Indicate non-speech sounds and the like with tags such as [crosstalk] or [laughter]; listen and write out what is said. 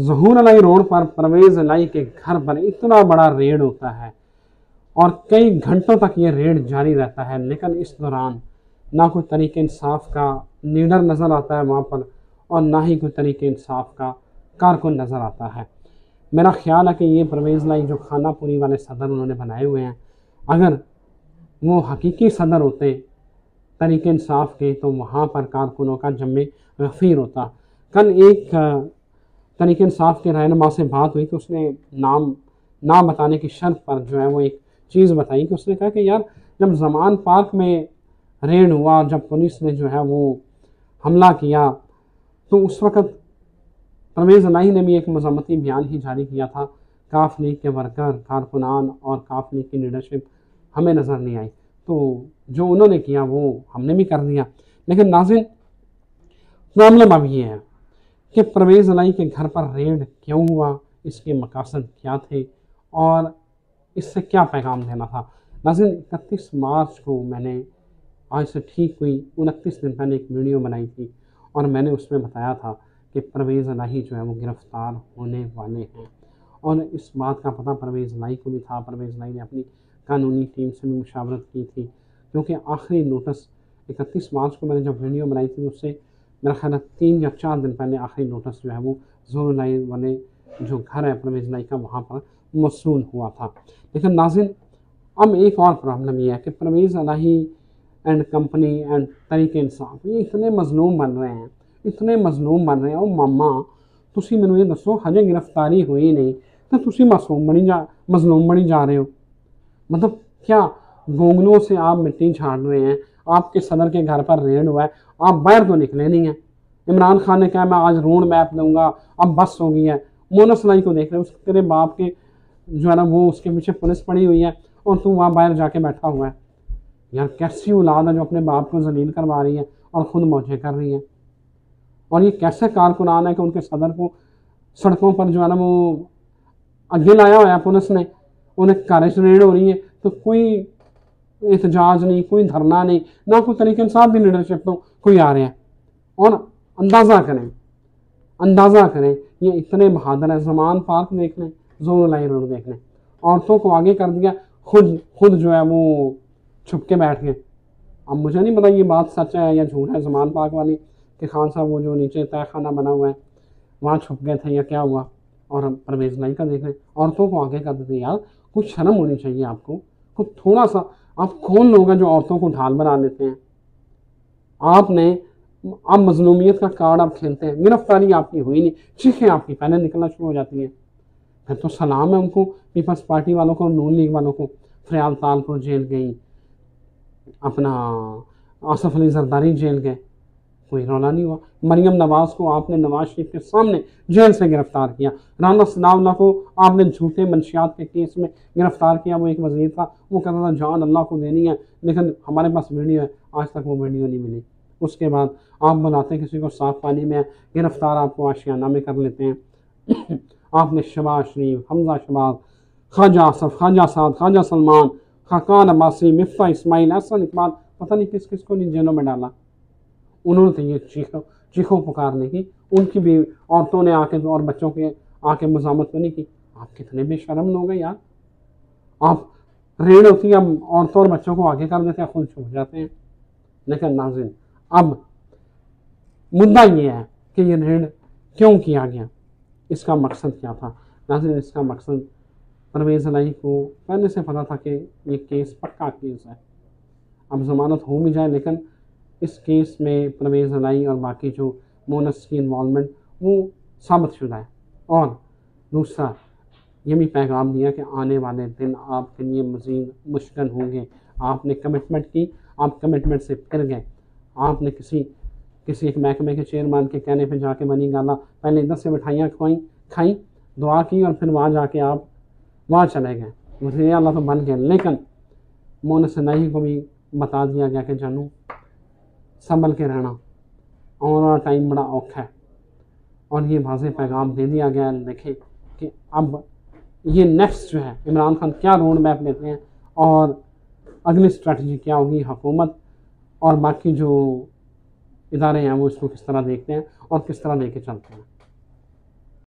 जहूर Alai road पर परवेज अलाई के घर पर इतना बड़ा रेड होता है और कई घंटों तक ये रेड जारी रहता है। लेकिन इस दौरान ना कोई तरीके इंसाफ का लीडर नज़र आता है वहाँ पर और ना ही कोई तरीके इंसाफ का कारकुन नज़र आता है। मेरा ख्याल है कि ये परवेज़ लाई जो खानापुरी वाले सदर उन्होंने बनाए हुए हैं, अगर वो हकीकी सदर होते, तरीके इंसाफ के तो वहाँ पर कारकुनों का जम गफीर होता। कल एक तरीके इंसाफ के रहनमा से बात हुई तो उसने नाम नाम बताने की शर्त पर जो है वो एक चीज़ बताई कि उसने कहा कि यार, जब जमान पार्क में रेड हुआ जब पुलिस ने जो है वो हमला किया तो उस वक़्त परवेज़ अलाई ने भी एक मजम्मती बयान ही जारी किया था, काफ लीग के वर्कर, कारकुनान और काफ लीग की लीडरशिप हमें नज़र नहीं आई। तो जो उन्होंने किया वो हमने भी कर दिया। लेकिन नाजिन प्रॉब्लम अब ये है। कि परवेज़ अलाई के घर पर रेड क्यों हुआ? इसके मकासद क्या थे? और इससे क्या पैगाम देना था? नाजिन इकतीस मार्च को मैंने, आज से ठीक हुई, उनतीस दिन पहले एक वीडियो बनाई थी। और मैंने उसमें बताया था कि परवेज़ अलाई जो है वो गिरफ़्तार होने वाले हैं। और इस बात का पता परवेज़ लाई को भी था। परवेज़ लाई ने अपनी कानूनी टीम से भी मुशावरत की थी। क्योंकि आखिरी नोटिस इकतीस मार्च को मैंने जब वीडियो बनाई थी, उससे मेरा ख्याल है तीन या चार दिन पहले आखिरी नोटिस जो है वो जोर लाई वाले जो घर है परवेज़ लाई का वहाँ पर मौसू हुआ था लेकिन नाजिन अब एक और प्रॉब्लम यह है कि Parvez Elahi and company and Tehreek Insaf ये इतने मजलूम बन रहे हैं इतने मजलूम बन रहे हैं और मामा ਤੁਸੀਂ ਮੈਨੂੰ ਇਹ ਦੱਸੋ ਹਜੇ ਗ੍ਰਿਫਤਾਰੀ ਹੋਈ ਨਹੀਂ तो तुम मासूम बनी जा मजलूम बनी जा रहे हो मतलब क्या गोंगलों से आप मिट्टी झाड़ रहे हैं आपके सदर के घर पर रेड हुआ है। आप बाहर तो निकले नहीं हैं। इमरान खान ने कहा, मैं आज रोड मैप दूँगा अब बस हो गई है। मोनस लाई को देख रहे हो तेरे बाप के जो है ना, वो उसके पीछे पुलिस पड़ी हुई है और तू वहाँ बाहर जाके बैठा हुआ है। यार, कैसी औलाद है जो अपने बाप को जलील करवा रही है और ख़ुद मौजे कर रही है। और ये कैसे कारकुनान है कि उनके सदर को सड़कों पर जो है ना, वो अगे लाया हुआ है पुलिस ने, उन्हें कारश रेड हो रही है। तो कोई एहतजाज नहीं, कोई धरना नहीं, ना कोई तरीके इंसाफ की लीडरशिप तो कोई आ रहे हैं। और अंदाज़ा करें अंदाज़ा करें, ये इतने बहादुर हैं जमान पार्क देख लें ज़ोर लाई रोड देख लें औरतों को आगे कर दिया, खुद खुद जो है वो छुप के बैठ गए। अब मुझे नहीं पता ये बात सच है या झूठ है जमान पार्क वाली, कि खान साहब वो जो नीचे तय खाना बना हुआ है, वहाँ छुप गए थे या क्या हुआ? और हम परवेज लाई का देख हैं। औरतों को आगे कर देते यार, कुछ शर्म होनी चाहिए आपको, कुछ थोड़ा सा आप कौन लोग हैं जो औरतों को ढाल बना लेते हैं? आपने, आप मजलूमियत का कार्ड आप खेलते हैं। गिरफ्तारी आपकी हुई नहीं। चीखें आपकी, पहले निकलना शुरू हो जाती हैं। फिर तो सलाम है उनको, पीपल्स पार्टी वालों को नून लीग वालों को। फ्रयाल तालपुर जेल गई। अपना आसफ अली जरदारी जेल गए। कोई रौला नहीं हुआ। मरियम नवाज़ को आपने नवाज़ शरीफ के सामने जेल से गिरफ़्तार किया। राना सनाउल्ला को आपने झूठे मंशियात के केस में गिरफ़्तार किया। वो एक वज़ीर था। वो कहता था, जान अल्लाह को देनी है, लेकिन हमारे पास वीडियो है। आज तक वो वीडियो नहीं मिली। उसके बाद आप बुलाते किसी को, साफ़ पानी में गिरफ़्तार आपको आशियाना में कर लेते हैं। [coughs] आपने शबाज शरीफ, हमजा शबाज, ख्वाजा आसफ, ख्वाजा साद, ख्वाजा सलमान खाकान अब्बासी, मिफ्ता इस्माइल ऐसा इकबाल, पता नहीं किस किस को नहीं जेलों में डाला। उन्होंने तो ये चीखो, चीखों पुकारने की, उनकी भी औरतों ने आके और बच्चों के आके मजामत तो नहीं की आप कितने बेशरम लोग हैं यार। आप रेड होती है औरतों और बच्चों को आगे कर देते हैं, खुद छुप जाते हैं। लेकिन नाजिन, अब मुद्दा ये है कि ये रेड क्यों किया गया? इसका मकसद क्या था? नाजिन, इसका मकसद परवेज़ अलाई को पहले से पता था कि ये केस पक्का केस है। अब ज़मानत हो भी जाए, लेकिन इस केस में परवेज़ अलाई और बाकी जो मोनस की इन्वॉलमेंट वो साबित शुदा है और दूसरा, ये भी पैगाम दिया कि आने वाले दिन आपके लिए मज़ीद मुश्किल होंगे। आपने कमिटमेंट की, आप कमिटमेंट से फिर गए। आपने किसी किसी एक महकमे के चेयरमैन के कहने पे जाके बनी गाला, पहले इधर से मिठाइयाँ खुआई, खाई, दुआ की और फिर वहाँ जाके आप, वहाँ चले गए। मुझे अल्लाह तो बन गए लेकिन मोनस नहीं को भी बता दिया गया कि जानू संभल के रहना। आने वाला टाइम बड़ा औखा है। और ये वाज पैगाम दे दिया गया देखें कि अब ये नेक्स्ट जो है, इमरान खान क्या रोड मैप लेते हैं और अगली स्ट्रेटजी क्या होगी, हुकूमत और बाकी जो इदारे हैं, वो इसको किस तरह देखते हैं और किस तरह लेके चलते हैं।